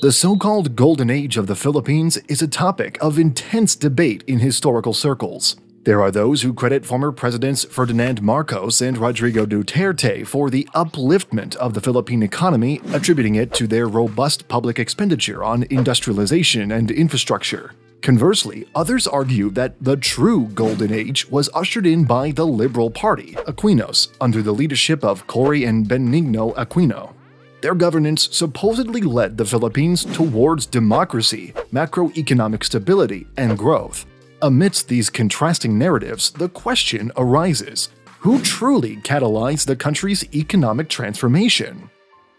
The so-called Golden Age of the Philippines is a topic of intense debate in historical circles. There are those who credit former Presidents Ferdinand Marcos and Rodrigo Duterte for the upliftment of the Philippine economy, attributing it to their robust public expenditure on industrialization and infrastructure. Conversely, others argue that the true Golden Age was ushered in by the Liberal Party, Aquinos, under the leadership of Cory and Benigno Aquino. Their governance supposedly led the Philippines towards democracy, macroeconomic stability, and growth. Amidst these contrasting narratives, the question arises who truly catalyzed the country's economic transformation?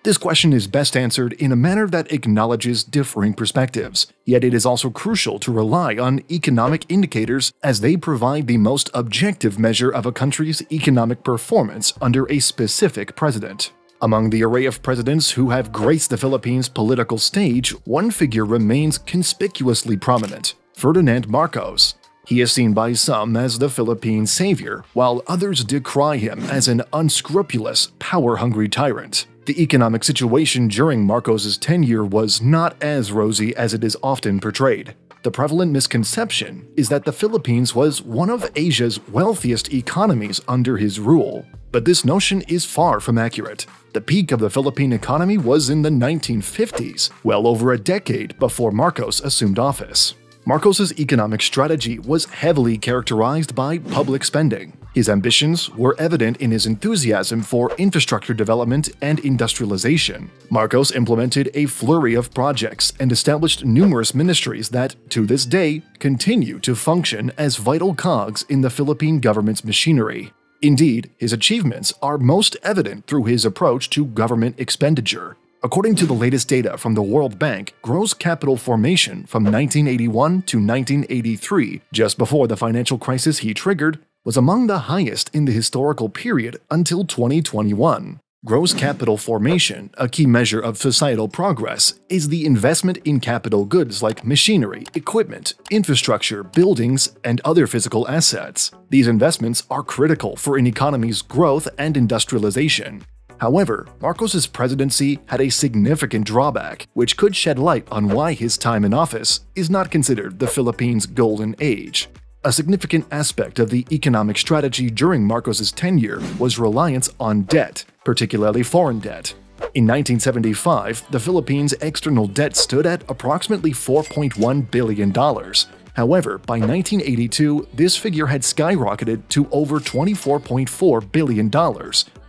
This question is best answered in a manner that acknowledges differing perspectives, yet it is also crucial to rely on economic indicators as they provide the most objective measure of a country's economic performance under a specific president. Among the array of presidents who have graced the Philippines' political stage, one figure remains conspicuously prominent Ferdinand Marcos. He is seen by some as the Philippine savior, while others decry him as an unscrupulous, power hungry tyrant. The economic situation during Marcos's tenure was not as rosy as it is often portrayed. The prevalent misconception is that the Philippines was one of Asia's wealthiest economies under his rule, but this notion is far from accurate. The peak of the Philippine economy was in the 1950s, well over a decade before Marcos assumed office. Marcos's economic strategy was heavily characterized by public spending. His ambitions were evident in his enthusiasm for infrastructure development and industrialization. Marcos implemented a flurry of projects and established numerous ministries that, to this day, continue to function as vital cogs in the Philippine government's machinery. Indeed, his achievements are most evident through his approach to government expenditure. According to the latest data from the World Bank, gross capital formation from 1981 to 1983, just before the financial crisis he triggered, was among the highest in the historical period until 2021. Gross capital formation, a key measure of societal progress, is the investment in capital goods like machinery, equipment, infrastructure, buildings, and other physical assets. These investments are critical for an economy's growth and industrialization. However, Marcos's presidency had a significant drawback, which could shed light on why his time in office is not considered the Philippines' golden age. A significant aspect of the economic strategy during Marcos's tenure was reliance on debt, particularly foreign debt. In 1975, the Philippines' external debt stood at approximately $4.1 billion. However, by 1982, this figure had skyrocketed to over $24.4 billion,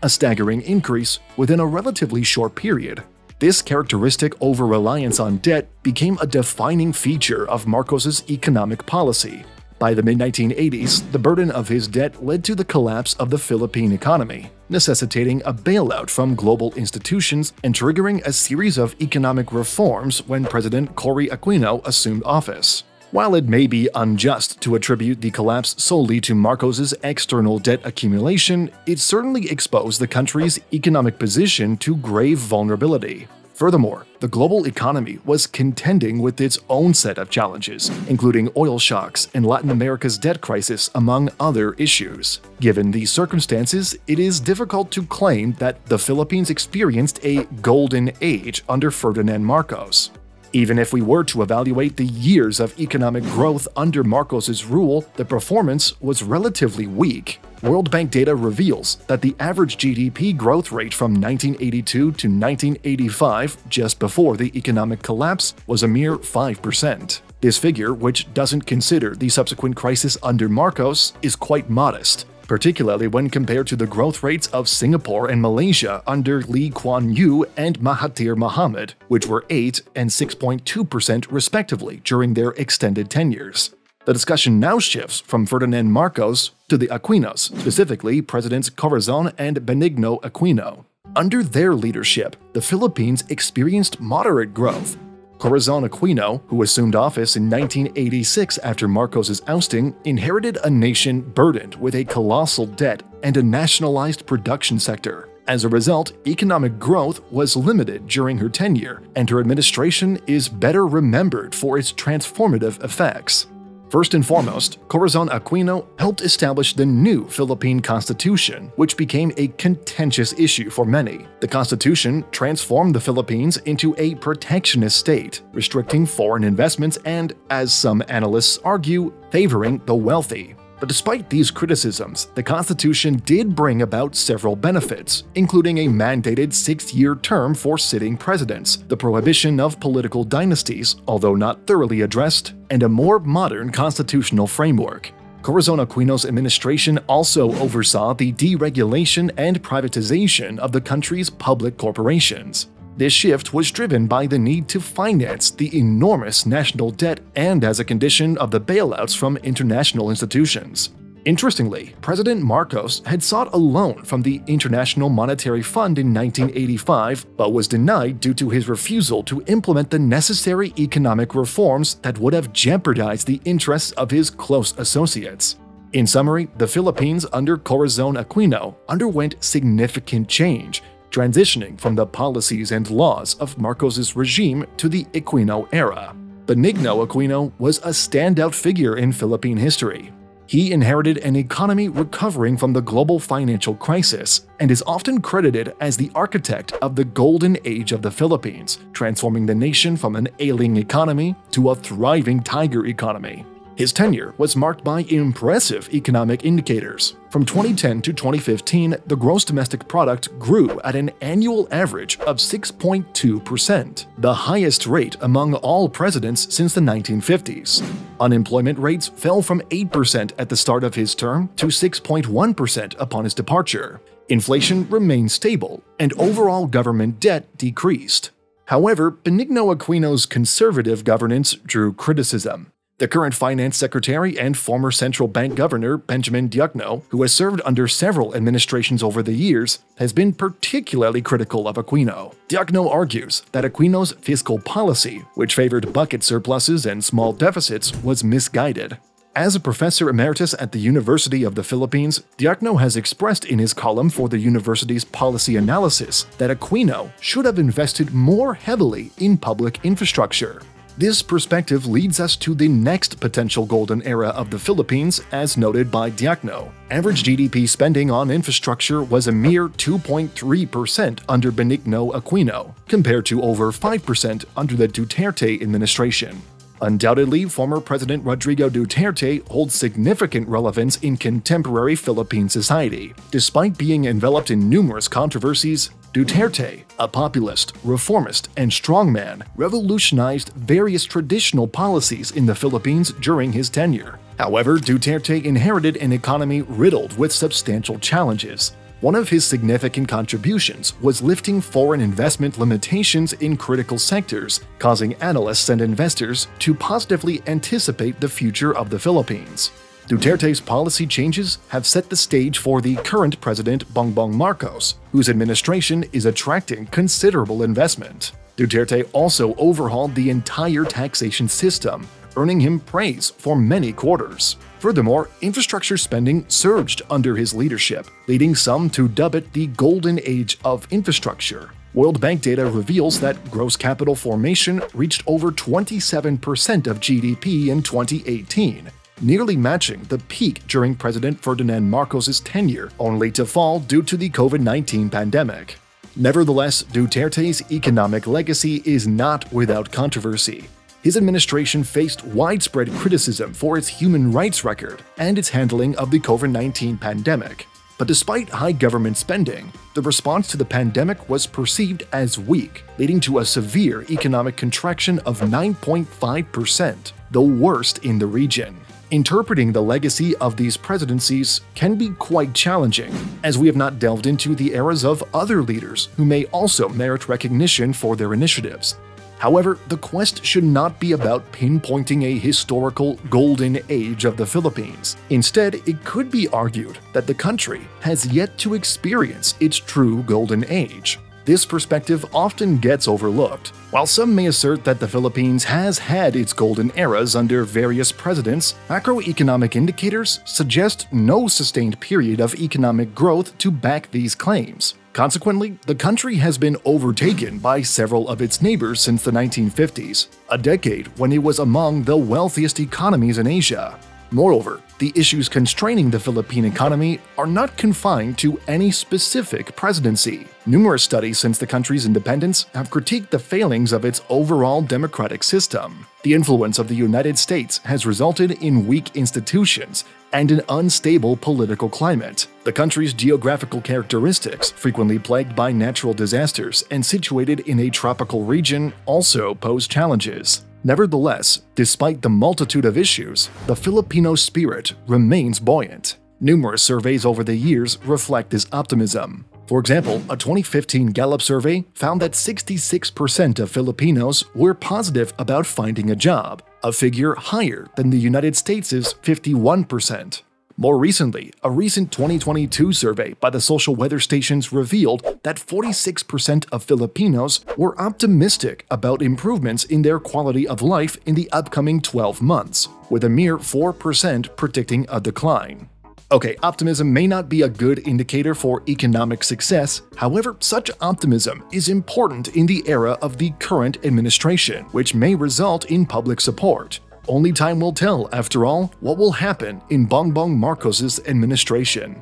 a staggering increase within a relatively short period. This characteristic over-reliance on debt became a defining feature of Marcos's economic policy, by the mid 1980s, the burden of his debt led to the collapse of the Philippine economy, necessitating a bailout from global institutions and triggering a series of economic reforms when President Cory Aquino assumed office. While it may be unjust to attribute the collapse solely to Marcos's external debt accumulation, it certainly exposed the country's economic position to grave vulnerability. Furthermore, the global economy was contending with its own set of challenges, including oil shocks and Latin America's debt crisis, among other issues. Given these circumstances, it is difficult to claim that the Philippines experienced a golden age under Ferdinand Marcos. Even if we were to evaluate the years of economic growth under Marcos's rule, the performance was relatively weak. World Bank data reveals that the average GDP growth rate from 1982 to 1985, just before the economic collapse, was a mere 5%. This figure, which doesn't consider the subsequent crisis under Marcos, is quite modest, particularly when compared to the growth rates of Singapore and Malaysia under Lee Kuan Yew and Mahathir Mohamad, which were 8 and 6.2% respectively during their extended tenures. The discussion now shifts from Ferdinand Marcos to the Aquinos, specifically Presidents Corazon and Benigno Aquino. Under their leadership, the Philippines experienced moderate growth, Corazon Aquino, who assumed office in 1986 after Marcos's ousting, inherited a nation burdened with a colossal debt and a nationalized production sector. As a result, economic growth was limited during her tenure, and her administration is better remembered for its transformative effects. First and foremost, Corazon Aquino helped establish the new Philippine Constitution, which became a contentious issue for many. The Constitution transformed the Philippines into a protectionist state, restricting foreign investments and, as some analysts argue, favoring the wealthy. But despite these criticisms, the Constitution did bring about several benefits, including a mandated six year term for sitting presidents, the prohibition of political dynasties, although not thoroughly addressed, and a more modern constitutional framework. Corazon Aquino's administration also oversaw the deregulation and privatization of the country's public corporations. This shift was driven by the need to finance the enormous national debt and as a condition of the bailouts from international institutions. Interestingly, President Marcos had sought a loan from the International Monetary Fund in 1985 but was denied due to his refusal to implement the necessary economic reforms that would have jeopardized the interests of his close associates. In summary, the Philippines under Corazon Aquino underwent significant change, transitioning from the policies and laws of Marcos's regime to the Aquino era. Benigno Aquino was a standout figure in Philippine history. He inherited an economy recovering from the global financial crisis and is often credited as the architect of the golden age of the Philippines, transforming the nation from an ailing economy to a thriving tiger economy. His tenure was marked by impressive economic indicators. From 2010 to 2015, the gross domestic product grew at an annual average of 6.2%, the highest rate among all presidents since the 1950s. Unemployment rates fell from 8% at the start of his term to 6.1% upon his departure. Inflation remained stable, and overall government debt decreased. However, Benigno Aquino's conservative governance drew criticism. The current finance secretary and former central bank governor, Benjamin Diokno, who has served under several administrations over the years, has been particularly critical of Aquino. Diokno argues that Aquino's fiscal policy, which favored bucket surpluses and small deficits, was misguided. As a professor emeritus at the University of the Philippines, Diokno has expressed in his column for the university's policy analysis that Aquino should have invested more heavily in public infrastructure. This perspective leads us to the next potential golden era of the Philippines, as noted by Diokno. Average GDP spending on infrastructure was a mere 2.3% under Benigno Aquino, compared to over 5% under the Duterte administration. Undoubtedly, former President Rodrigo Duterte holds significant relevance in contemporary Philippine society. Despite being enveloped in numerous controversies, Duterte, a populist, reformist, and strongman, revolutionized various traditional policies in the Philippines during his tenure. However, Duterte inherited an economy riddled with substantial challenges. One of his significant contributions was lifting foreign investment limitations in critical sectors, causing analysts and investors to positively anticipate the future of the Philippines. Duterte's policy changes have set the stage for the current president Bongbong Marcos, whose administration is attracting considerable investment. Duterte also overhauled the entire taxation system, earning him praise for many quarters. Furthermore, infrastructure spending surged under his leadership, leading some to dub it the golden age of infrastructure. World Bank data reveals that gross capital formation reached over 27% of GDP in 2018, nearly matching the peak during President Ferdinand Marcos' tenure, only to fall due to the COVID 19 pandemic. Nevertheless, Duterte's economic legacy is not without controversy. His administration faced widespread criticism for its human rights record and its handling of the COVID 19 pandemic. But despite high government spending, the response to the pandemic was perceived as weak, leading to a severe economic contraction of 9.5%, the worst in the region. Interpreting the legacy of these presidencies can be quite challenging, as we have not delved into the eras of other leaders who may also merit recognition for their initiatives. However, the quest should not be about pinpointing a historical golden age of the Philippines. Instead, it could be argued that the country has yet to experience its true golden age. This perspective often gets overlooked. While some may assert that the Philippines has had its golden eras under various presidents, macroeconomic indicators suggest no sustained period of economic growth to back these claims. Consequently, the country has been overtaken by several of its neighbors since the 1950s, a decade when it was among the wealthiest economies in Asia. Moreover, the issues constraining the Philippine economy are not confined to any specific presidency. Numerous studies since the country's independence have critiqued the failings of its overall democratic system. The influence of the United States has resulted in weak institutions and an unstable political climate. The country's geographical characteristics, frequently plagued by natural disasters and situated in a tropical region, also pose challenges. Nevertheless, despite the multitude of issues, the Filipino spirit remains buoyant. Numerous surveys over the years reflect this optimism. For example, a 2015 Gallup survey found that 66% of Filipinos were positive about finding a job, a figure higher than the United States' 51%. More recently, a recent 2022 survey by the social weather stations revealed that 46% of Filipinos were optimistic about improvements in their quality of life in the upcoming 12 months, with a mere 4% predicting a decline. Okay, optimism may not be a good indicator for economic success, however, such optimism is important in the era of the current administration, which may result in public support. Only time will tell, after all, what will happen in Bongbong Marcos's administration.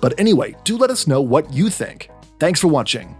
But anyway, do let us know what you think. Thanks for watching.